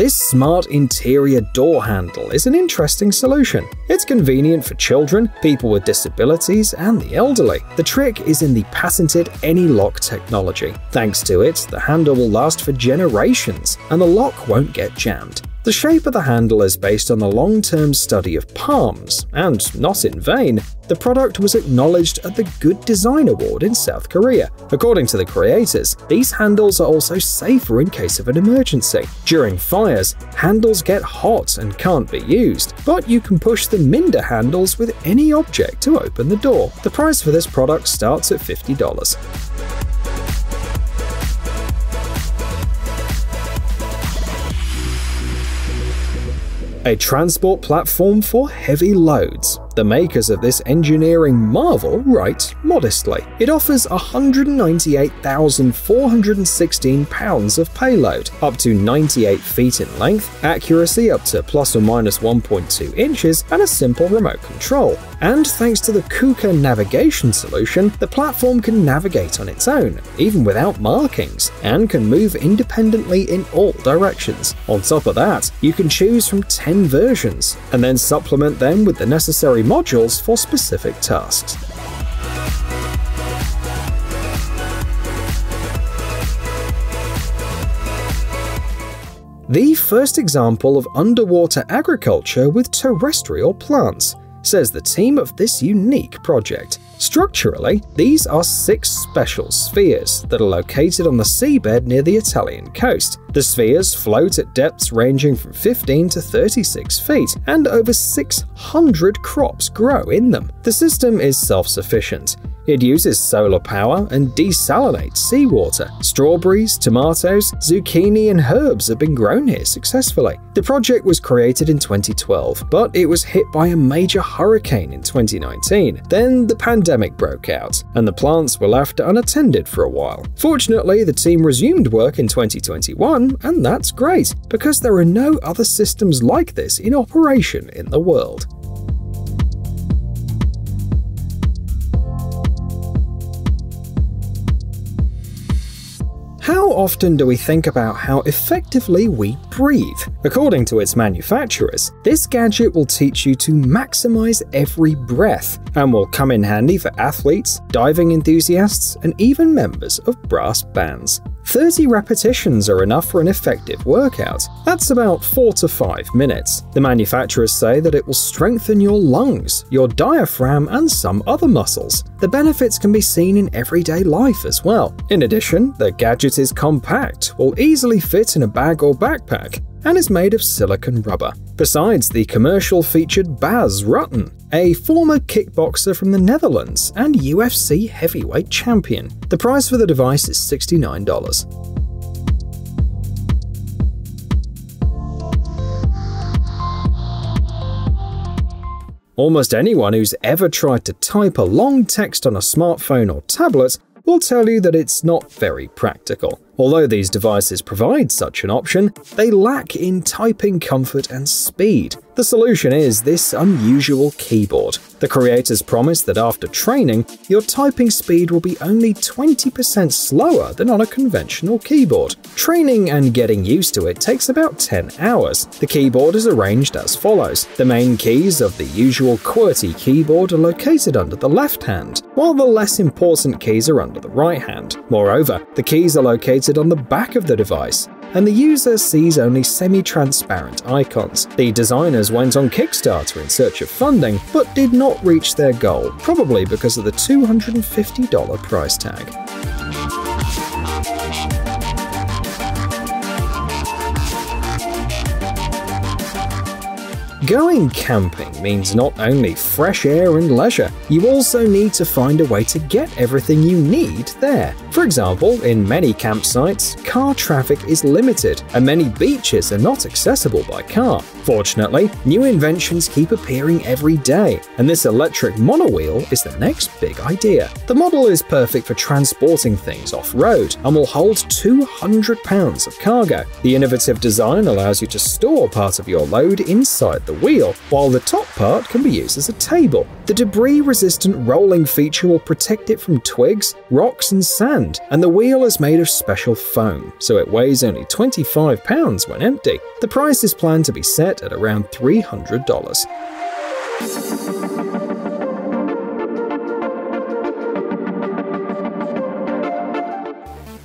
This smart interior door handle is an interesting solution. It's convenient for children, people with disabilities, and the elderly. The trick is in the patented AnyLock technology. Thanks to it, the handle will last for generations, and the lock won't get jammed. The shape of the handle is based on the long-term study of palms, and not in vain, the product was acknowledged at the Good Design Award in South Korea. According to the creators, these handles are also safer in case of an emergency. During fires, handles get hot and can't be used, but you can push the Milda handles with any object to open the door. The price for this product starts at $50. A transport platform for heavy loads. The makers of this engineering marvel write modestly. It offers 198,416 pounds of payload, up to 98 feet in length, accuracy up to plus or minus 1.2 inches, and a simple remote control. And thanks to the KUKA navigation solution, the platform can navigate on its own, even without markings, and can move independently in all directions. On top of that, you can choose from 10 versions, and then supplement them with the necessary modules for specific tasks. The first example of underwater agriculture with terrestrial plants, says the team of this unique project. Structurally, these are six special spheres that are located on the seabed near the Italian coast. The spheres float at depths ranging from 15 to 36 feet, and over 600 crops grow in them. The system is self-sufficient. It uses solar power and desalinates seawater. Strawberries, tomatoes, zucchini, and herbs have been grown here successfully. The project was created in 2012, but it was hit by a major hurricane in 2019. Then the pandemic broke out, and the plants were left unattended for a while. Fortunately, the team resumed work in 2021, and that's great, because there are no other systems like this in operation in the world. How often do we think about how effectively we According to its manufacturers, this gadget will teach you to maximize every breath and will come in handy for athletes, diving enthusiasts, and even members of brass bands. 30 repetitions are enough for an effective workout. That's about 4 to 5 minutes. The manufacturers say that it will strengthen your lungs, your diaphragm, and some other muscles. The benefits can be seen in everyday life as well. In addition, the gadget is compact, will easily fit in a bag or backpack, and is made of silicon rubber. Besides, the commercial featured Bas Rutten, a former kickboxer from the Netherlands and UFC heavyweight champion. The price for the device is $69. Almost anyone who's ever tried to type a long text on a smartphone or tablet will tell you that it's not very practical. Although these devices provide such an option, they lack in typing comfort and speed. The solution is this unusual keyboard. The creators promise that after training, your typing speed will be only 20% slower than on a conventional keyboard. Training and getting used to it takes about 10 hours. The keyboard is arranged as follows. The main keys of the usual QWERTY keyboard are located under the left hand, while the less important keys are under the right hand. Moreover, the keys are located on the back of the device, and the user sees only semi-transparent icons. The designers went on Kickstarter in search of funding, but did not reach their goal, probably because of the $250 price tag. Going camping means not only fresh air and leisure, you also need to find a way to get everything you need there. For example, in many campsites, car traffic is limited and many beaches are not accessible by car. Fortunately, new inventions keep appearing every day, and this electric monowheel is the next big idea. The model is perfect for transporting things off-road and will hold 200 pounds of cargo. The innovative design allows you to store part of your load inside the wheel, while the top part can be used as a table. The debris-resistant rolling feature will protect it from twigs, rocks, and sand, and the wheel is made of special foam, so it weighs only 25 pounds when empty. The price is planned to be set at around $300.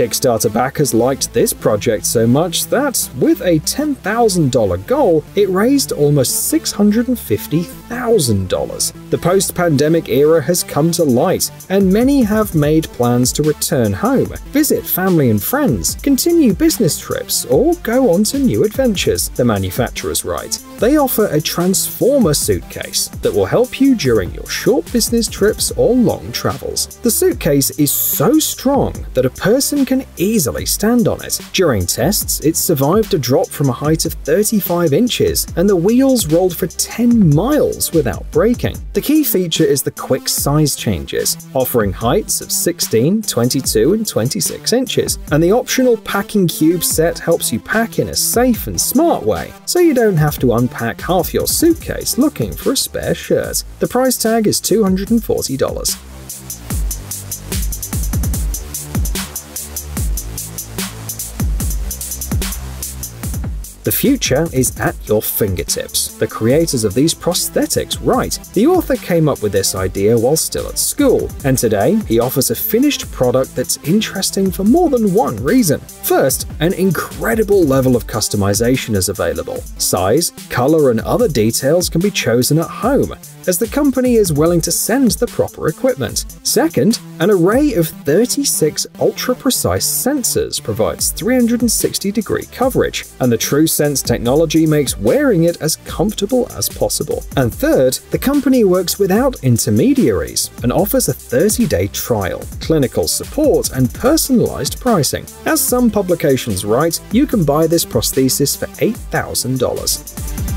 Kickstarter backers liked this project so much that, with a $10,000 goal, it raised almost $650,000. The post pandemic era has come to light, and many have made plans to return home, visit family and friends, continue business trips, or go on to new adventures, the manufacturers write. They offer a transformer suitcase that will help you during your short business trips or long travels. The suitcase is so strong that a person can easily stand on it. During tests, it survived a drop from a height of 35 inches, and the wheels rolled for 10 miles without breaking. The key feature is the quick size changes, offering heights of 16, 22, and 26 inches, and the optional packing cube set helps you pack in a safe and smart way, so you don't have to unpack unpack half your suitcase looking for a spare shirt. The price tag is $240. The future is at your fingertips. The creators of these prosthetics write, the author came up with this idea while still at school, and today he offers a finished product that's interesting for more than one reason. First, an incredible level of customization is available. Size, color, and other details can be chosen at home, as the company is willing to send the proper equipment. Second, an array of 36 ultra-precise sensors provides 360-degree coverage, and the TrueSense technology makes wearing it as comfortable as possible. And third, the company works without intermediaries and offers a 30-day trial, clinical support, and personalized pricing. As some publications write, you can buy this prosthesis for $8,000.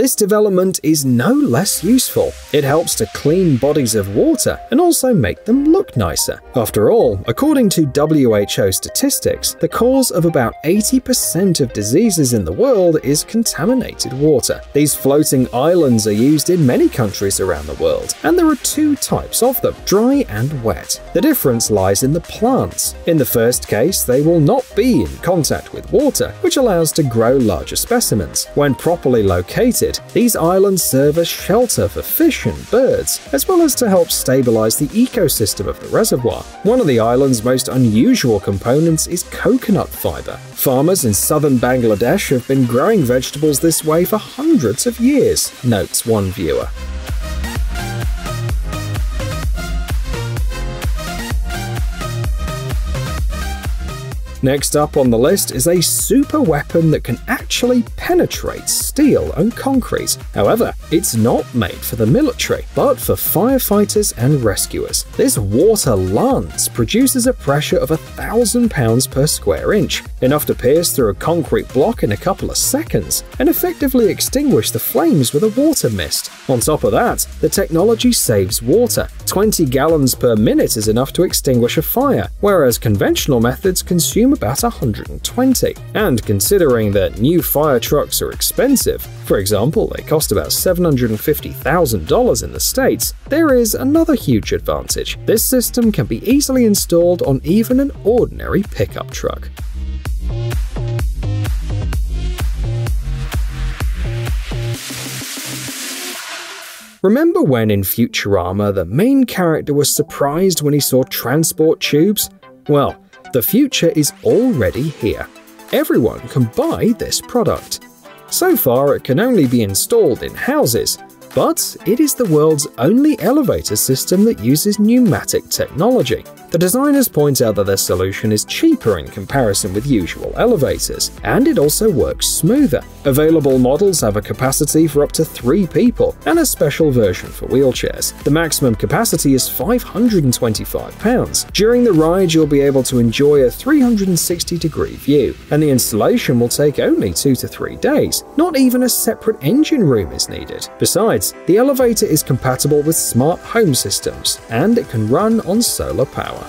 This development is no less useful. It helps to clean bodies of water and also make them look nicer. After all, according to WHO statistics, the cause of about 80% of diseases in the world is contaminated water. These floating islands are used in many countries around the world, and there are two types of them, dry and wet. The difference lies in the plants. In the first case, they will not be in contact with water, which allows to grow larger specimens. When properly located, these islands serve as shelter for fish and birds, as well as to help stabilize the ecosystem of the reservoir. One of the island's most unusual components is coconut fiber. Farmers in southern Bangladesh have been growing vegetables this way for hundreds of years, notes one viewer. Next up on the list is a super weapon that can actually penetrate steel and concrete. However, it's not made for the military, but for firefighters and rescuers. This water lance produces a pressure of a thousand pounds per square inch, enough to pierce through a concrete block in a couple of seconds, and effectively extinguish the flames with a water mist. On top of that, the technology saves water. 20 gallons per minute is enough to extinguish a fire, whereas conventional methods consume about 120. And considering that new fire trucks are expensive, for example, they cost about $750,000 in the States, there is another huge advantage. This system can be easily installed on even an ordinary pickup truck. Remember when in Futurama the main character was surprised when he saw transport tubes? Well, the future is already here. Everyone can buy this product. So far, it can only be installed in houses, but it is the world's only elevator system that uses pneumatic technology. The designers point out that their solution is cheaper in comparison with usual elevators, and it also works smoother. Available models have a capacity for up to three people, and a special version for wheelchairs. The maximum capacity is 525 pounds. During the ride, you'll be able to enjoy a 360 degree view, and the installation will take only two to three days. Not even a separate engine room is needed. Besides, the elevator is compatible with smart home systems, and it can run on solar power.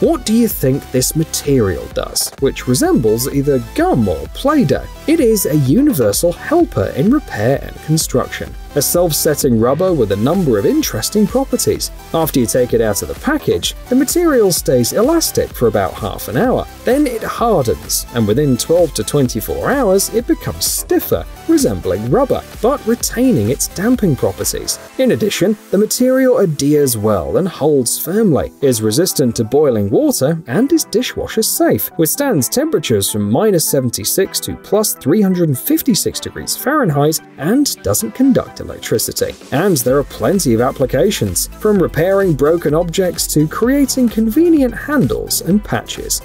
What do you think this material does, which resembles either gum or Play-Doh? It is a universal helper in repair and construction a self-setting rubber with a number of interesting properties. After you take it out of the package, the material stays elastic for about half an hour. Then it hardens, and within 12 to 24 hours it becomes stiffer, resembling rubber, but retaining its damping properties. In addition, the material adheres well and holds firmly, is resistant to boiling water, and is dishwasher safe, withstands temperatures from minus 76 to plus 356 degrees Fahrenheit, and doesn't conduct electricity. And there are plenty of applications, from repairing broken objects to creating convenient handles and patches.